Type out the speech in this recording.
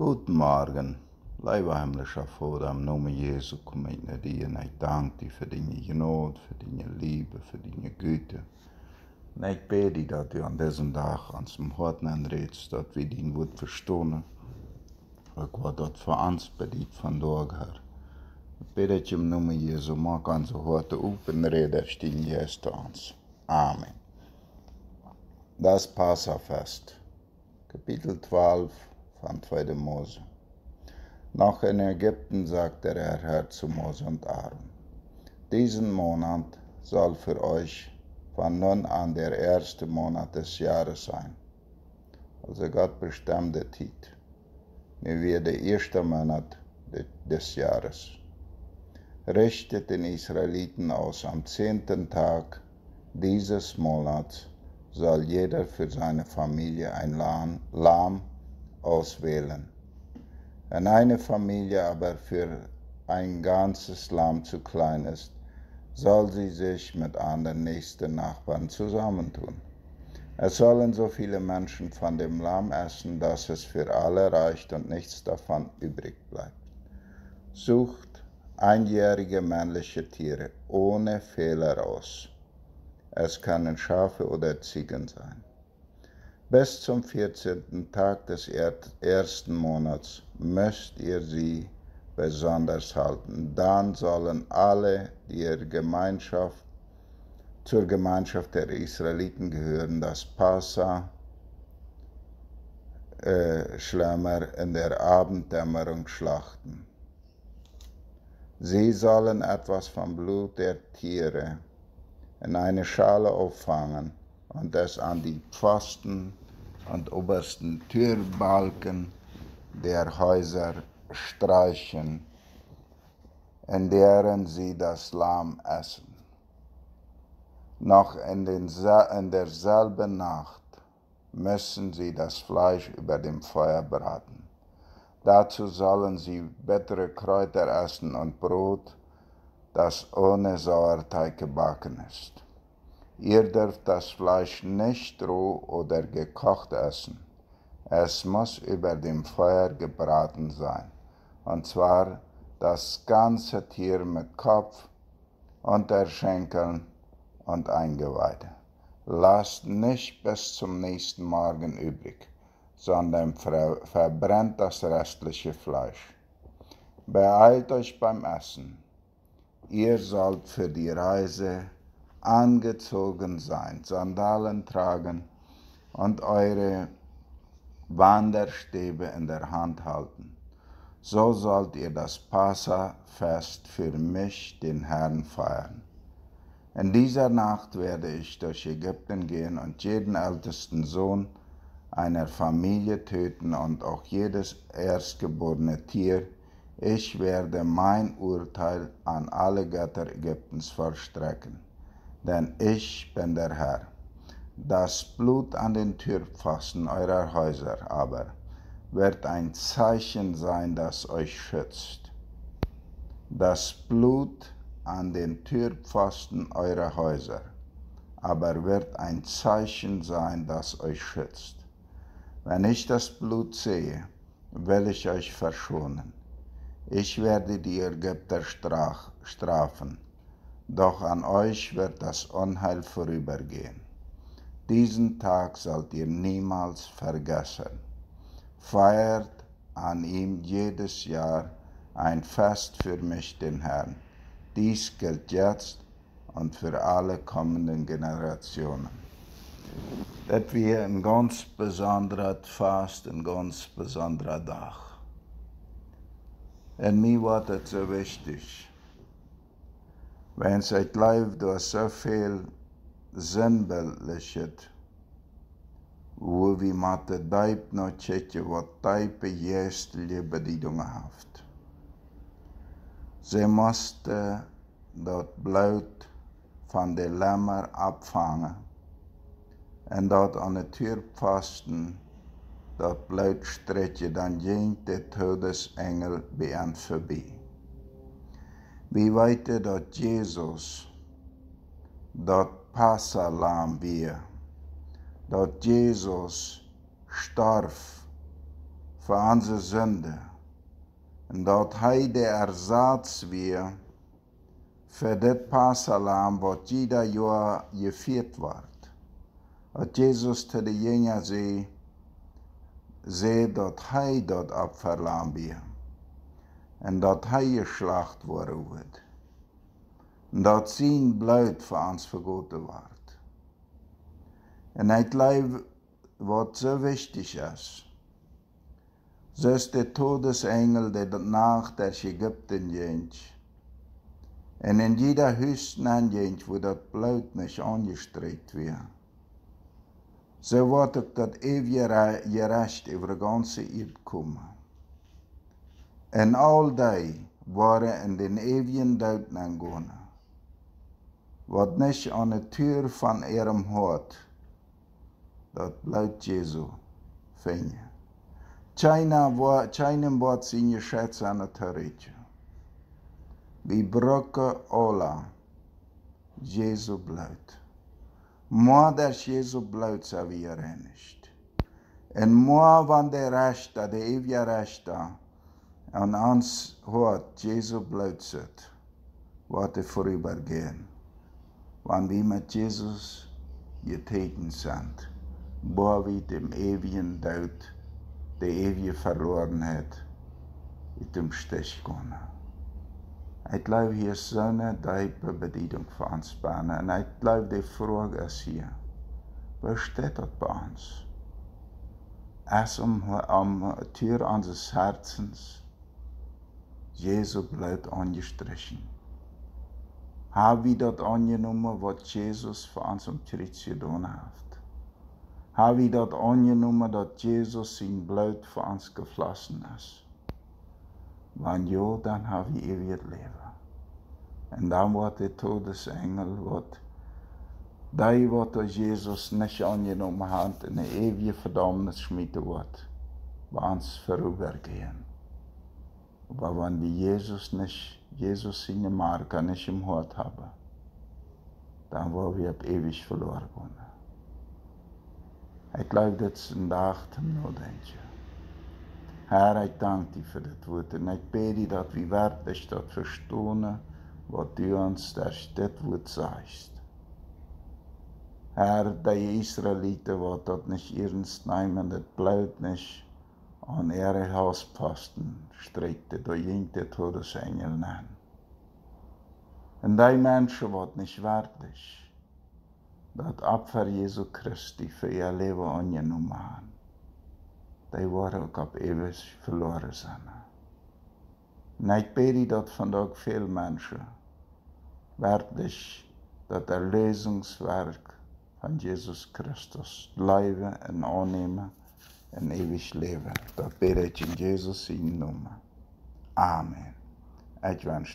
Guten Morgen, lieber himmlischer Vater, im Namen Jesu komme ich nach dir und ich danke dir für deine Gnade, für deine Liebe, für deine Güte. Und ich bete, dass du an diesem Tag ans dem Herzen anredest, dass wir dein Wort verstehen. Auch was dort für uns bedeutet von dort her. Ich bete dich im Namen Jesu, mach unsere Worte auf und rede stehen jetzt uns. Amen. Das Passafest, Kapitel 12 von 2. Mose. Noch in Ägypten sagte der Herr zu Mose und Aaron, diesen Monat soll für euch von nun an der erste Monat des Jahres sein. Also Gott bestimmte Zeit. Mir wird der erste Monat des Jahres. Richtet den Israeliten aus am zehnten Tag dieses Monats soll jeder für seine Familie ein Lamm auswählen. Wenn eine Familie aber für ein ganzes Lamm zu klein ist, soll sie sich mit anderen nächsten Nachbarn zusammentun. Es sollen so viele Menschen von dem Lamm essen, dass es für alle reicht und nichts davon übrig bleibt. Sucht einjährige männliche Tiere ohne Fehler aus. Es können Schafe oder Ziegen sein. Bis zum 14. Tag des ersten Monats müsst ihr sie besonders halten. Dann sollen alle, die ihre Gemeinschaft, zur Gemeinschaft der Israeliten gehören, das Passa äh, Schlemmer in der Abenddämmerung schlachten. Sie sollen etwas vom Blut der Tiere in eine Schale auffangen und es an die Pfosten und obersten Türbalken der Häuser streichen, in deren sie das Lamm essen. Noch in, den, in derselben Nacht müssen sie das Fleisch über dem Feuer braten. Dazu sollen sie bittere Kräuter essen und Brot, das ohne Sauerteig gebacken ist. Ihr dürft das Fleisch nicht roh oder gekocht essen. Es muss über dem Feuer gebraten sein, und zwar das ganze Tier mit Kopf, Unterschenkeln und Eingeweide. Lasst nicht bis zum nächsten Morgen übrig, sondern verbrennt das restliche Fleisch. Beeilt euch beim Essen. Ihr sollt für die Reise angezogen sein, Sandalen tragen und eure Wanderstäbe in der Hand halten. So sollt ihr das Passafest für mich, den Herrn, feiern. In dieser Nacht werde ich durch Ägypten gehen und jeden ältesten Sohn einer Familie töten und auch jedes erstgeborene Tier. Ich werde mein Urteil an alle Götter Ägyptens vollstrecken denn ich bin der Herr. Das Blut an den Türpfosten eurer Häuser aber wird ein Zeichen sein, das euch schützt. Das Blut an den Türpfosten eurer Häuser aber wird ein Zeichen sein, das euch schützt. Wenn ich das Blut sehe, will ich euch verschonen. Ich werde die Ägypter strafen doch an euch wird das Unheil vorübergehen. Diesen Tag sollt ihr niemals vergessen. Feiert an ihm jedes Jahr ein Fest für mich, den Herrn. Dies gilt jetzt und für alle kommenden Generationen. Das wir ein ganz besonderer Fast, ein ganz besonderer Tag. Und mir war das so wichtig leeft door zoveel wie met de duip nog tjetje wat duipe juist liebe die dingen haft. Ze moesten dat bloed van de lemmer abfangen en dat aan de tuur vasten, dat bloed stretje, dan ging de todesengel bij hen voorbij. Vi vet dat Jesus, dat Passalam wir, dat Jesus starf für unsere Sünde. Und dat hij de ersatz weer für dit Passalam, wat jeder Jahr geviert wird. Und Jesus zu den Jüngern zei, zei dat hij dat Opferlamm weer. Und dat hij geschlacht worden wird. Und dat zijn für uns vergoten wird. Und ich glaube, was so wichtig ist, so ist der Todesengel, der nach der Ägypten ging. Und in jeder Hüsten ging, wo das Blut nicht angestrebt wird. So wird auch das ewige Gerecht über die ganze Erde kommen. Und all die waren in den ewigen Tod gegangen, was nicht an der Tür von ihrem Hort, das Blut Jesu, fingen. China war, China war sin geschätzt an der Territorie. Vi brukar alla Jesu blod. Må där Jesu blod så vi renest. En må van de resta, de eviga resta, an ans hört Jesu wat det vorübergehen. Wann vi med Jesus getäten sind, bo vi dem ewigen Tod, der ewige Verlorenheit, in dem Stich gehen. Ich glaube, hier ist so eine tiefe Bedienung für uns Beine. Und ich glaube, die Frage ist hier, wo steht das bei uns? Es um, um Tür unseres Herzens, Jesu Blut angestrichen. Haben wir das angenommen, was Jesus für uns am Kreuz getan hat? Haben wir das angenommen, dass Jesus sein Blut für uns geflossen ist? Wenn ja, dann haben wir ewiges Leben. Und dann wird der Todesengel, wird, die, was Jesus nicht angenommen hat, in eine ewige Verdammnis schmieden wird, bei uns vorübergehen. Aber wenn wir Jesus nicht, Jesus seine Marke nicht im Hort haben, dann wollen wir ewig verloren. Ich glaube, das ist ein Tag zum Nachdenken. Herr, ich danke dir für das Wort. Und ich bete, dass wir wirklich das verstehen, was du uns das Wort sagst. Herr, die Israeliten, die das nicht ernst nehmen, das bleibt nicht an ihre Hausposten ging der Todesengel nennen. Und die Menschen, die nicht wertig das Opfer Jesu Christi für ihr Leben angenommen haben, die waren ook op ewig verloren zijn. En ik bid dat vandaag veel mensen werkelijk dat Erlösungswerk van Jesus Christus blijven en aannemen en ewig leven. Dat bid ik in Jesus in. Amen. Ik wens